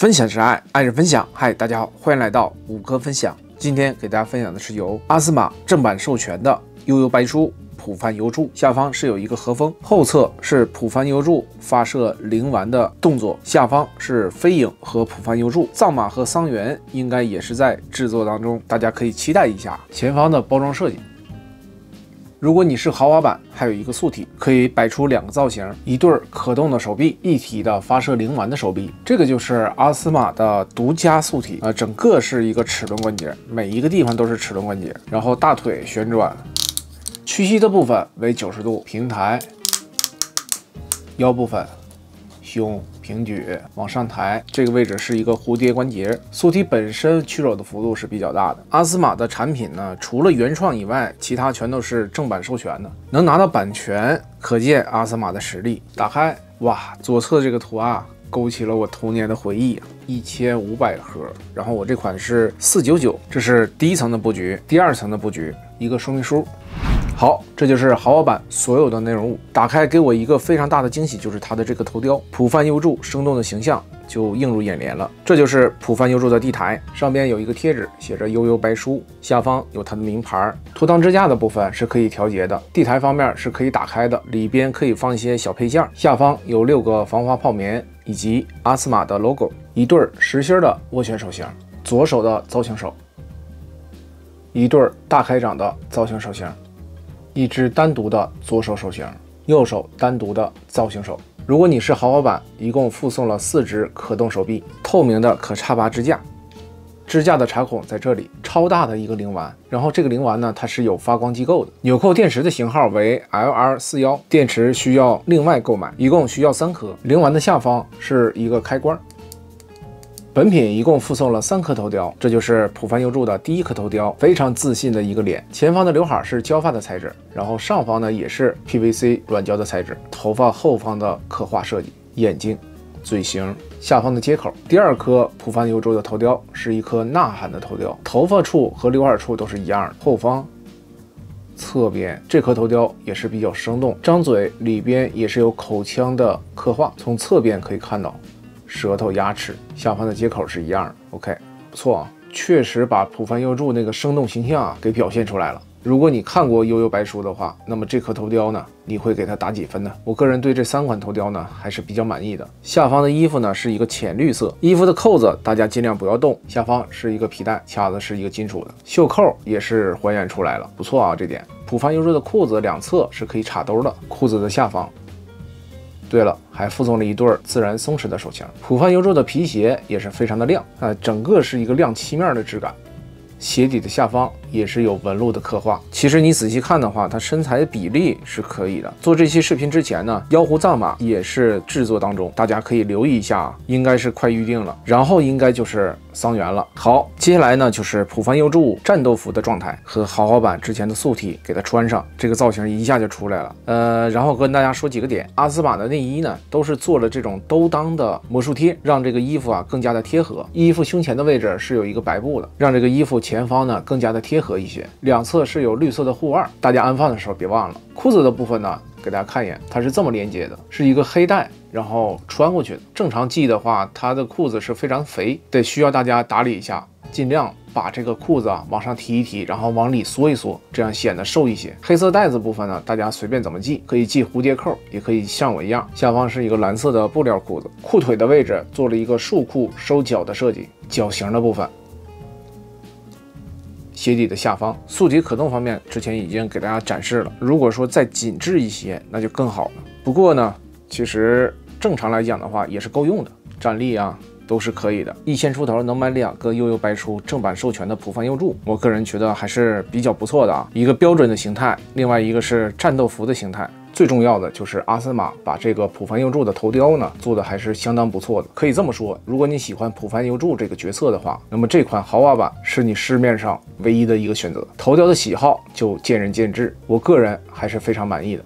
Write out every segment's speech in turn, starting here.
分享是爱，爱是分享。嗨，大家好，欢迎来到五哥分享。今天给大家分享的是由阿斯玛正版授权的悠悠白书普凡游柱，下方是有一个和风，后侧是普凡游柱发射灵丸的动作，下方是飞影和普凡游柱。藏马和桑园应该也是在制作当中，大家可以期待一下前方的包装设计。如果你是豪华版，还有一个素体，可以摆出两个造型：一对可动的手臂，一体的发射灵丸的手臂。这个就是阿斯玛的独家素体啊，整个是一个齿轮关节，每一个地方都是齿轮关节。然后大腿旋转，屈膝的部分为九十度平抬，腰部分。胸平举往上抬，这个位置是一个蝴蝶关节。素体本身屈肘的幅度是比较大的。阿斯玛的产品呢，除了原创以外，其他全都是正版授权的，能拿到版权，可见阿斯玛的实力。打开，哇，左侧这个图案勾起了我童年的回忆啊！一千五百盒，然后我这款是四九九，这是第一层的布局，第二层的布局，一个说明书。好，这就是豪华版所有的内容物。打开给我一个非常大的惊喜，就是它的这个头雕，普范优助生动的形象就映入眼帘了。这就是普范优助的地台，上边有一个贴纸，写着悠悠白书，下方有它的名牌。图档支架的部分是可以调节的，地台方面是可以打开的，里边可以放一些小配件。下方有六个防滑泡棉，以及阿斯玛的 logo，一对实心的握拳手型，左手的造型手，一对大开掌的造型手型。一只单独的左手手型，右手单独的造型手。如果你是豪华版，一共附送了四只可动手臂，透明的可插拔支架，支架的插孔在这里，超大的一个灵丸。然后这个灵丸呢，它是有发光机构的。纽扣电池的型号为 LR 四幺，电池需要另外购买，一共需要三颗。灵丸的下方是一个开关。本品一共附送了三颗头雕，这就是普凡优助的第一颗头雕，非常自信的一个脸。前方的刘海是胶发的材质，然后上方呢也是 PVC 软胶的材质。头发后方的刻画设计，眼睛、嘴型，下方的接口。第二颗普凡优助的头雕是一颗呐喊的头雕，头发处和刘海处都是一样的。后方、侧边这颗头雕也是比较生动，张嘴里边也是有口腔的刻画，从侧边可以看到。舌头、牙齿下方的接口是一样的，OK，不错啊，确实把普凡优助那个生动形象啊给表现出来了。如果你看过悠悠白书的话，那么这颗头雕呢，你会给它打几分呢？我个人对这三款头雕呢还是比较满意的。下方的衣服呢是一个浅绿色，衣服的扣子大家尽量不要动。下方是一个皮带，卡子是一个金属的，袖扣也是还原出来了，不错啊，这点。普凡优助的裤子两侧是可以插兜的，裤子的下方。对了，还附送了一对自然松弛的手枪。普帆优助的皮鞋也是非常的亮啊，整个是一个亮漆面的质感。鞋底的下方也是有纹路的刻画。其实你仔细看的话，它身材比例是可以的。做这期视频之前呢，妖狐藏马也是制作当中，大家可以留意一下啊，应该是快预定了。然后应该就是桑园了。好，接下来呢就是普凡优助战斗服的状态和豪华版之前的素体给它穿上，这个造型一下就出来了。呃，然后跟大家说几个点，阿斯玛的内衣呢都是做了这种兜裆的魔术贴，让这个衣服啊更加的贴合。衣服胸前的位置是有一个白布的，让这个衣服。前方呢更加的贴合一些，两侧是有绿色的护腕，大家安放的时候别忘了。裤子的部分呢，给大家看一眼，它是这么连接的，是一个黑带，然后穿过去的。正常系的话，它的裤子是非常肥，得需要大家打理一下，尽量把这个裤子啊往上提一提，然后往里缩一缩，这样显得瘦一些。黑色带子部分呢，大家随便怎么系，可以系蝴蝶扣，也可以像我一样。下方是一个蓝色的布料裤子，裤腿的位置做了一个束裤收脚的设计，脚型的部分。鞋底的下方，素体可动方面，之前已经给大家展示了。如果说再紧致一些，那就更好了。不过呢，其实正常来讲的话，也是够用的，站立啊都是可以的。一千出头能买两个悠悠白书正版授权的普方幼柱，我个人觉得还是比较不错的啊。一个标准的形态，另外一个是战斗服的形态。最重要的就是阿斯玛把这个普凡优助的头雕呢做的还是相当不错的，可以这么说，如果你喜欢普凡优助这个角色的话，那么这款豪华版是你市面上唯一的一个选择。头雕的喜好就见仁见智，我个人还是非常满意的。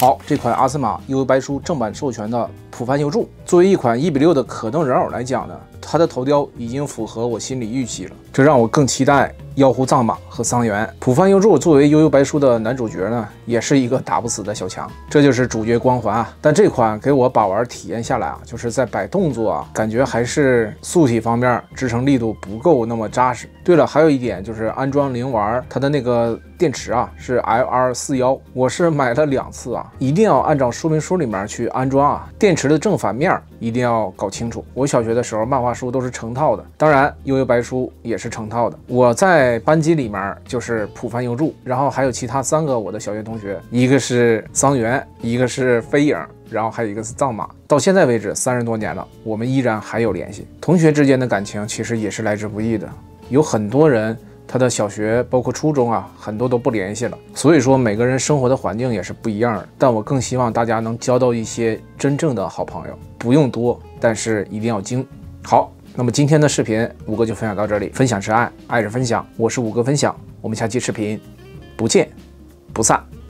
好，这款阿斯玛悠悠白书正版授权的普凡优助，作为一款一比六的可动人偶来讲呢。他的头雕已经符合我心里预期了，这让我更期待妖狐藏马和桑原。浦饭幽助作为悠悠白书的男主角呢，也是一个打不死的小强，这就是主角光环啊。但这款给我把玩体验下来啊，就是在摆动作啊，感觉还是素体方面支撑力度不够那么扎实。对了，还有一点就是安装灵丸，它的那个电池啊是 LR 四幺，我是买了两次啊，一定要按照说明书里面去安装啊，电池的正反面一定要搞清楚。我小学的时候漫画书都是成套的，当然悠悠白书也是成套的。我在在班级里面就是浦饭优助，然后还有其他三个我的小学同学，一个是桑原，一个是飞影，然后还有一个是藏马。到现在为止三十多年了，我们依然还有联系。同学之间的感情其实也是来之不易的，有很多人。他的小学包括初中啊，很多都不联系了。所以说每个人生活的环境也是不一样的。但我更希望大家能交到一些真正的好朋友，不用多，但是一定要精。好，那么今天的视频五哥就分享到这里。分享是爱，爱是分享。我是五哥分享，我们下期视频不见不散。